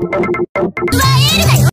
映えるな